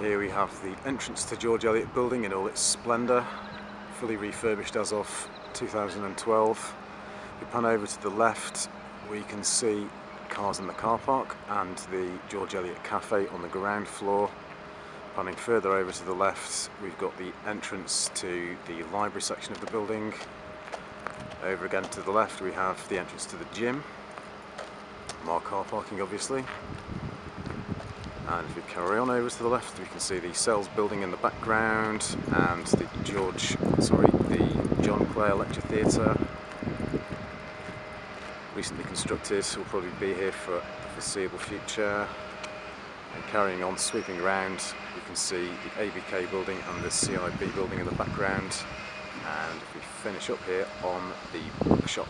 Here we have the entrance to George Eliot Building in all its splendour, fully refurbished as of 2012. If we pan over to the left, we can see cars in the car park and the George Eliot Cafe on the ground floor. Panning further over to the left, we've got the entrance to the library section of the building. Over again to the left, we have the entrance to the gym. More car parking, obviously. And if we carry on over to the left, we can see the Cells building in the background and the George, sorry, the John Clare Lecture Theatre. Recently constructed, will probably be here for the foreseeable future. And carrying on, sweeping around, we can see the ABK building and the CIB building in the background. And if we finish up here on the bookshop.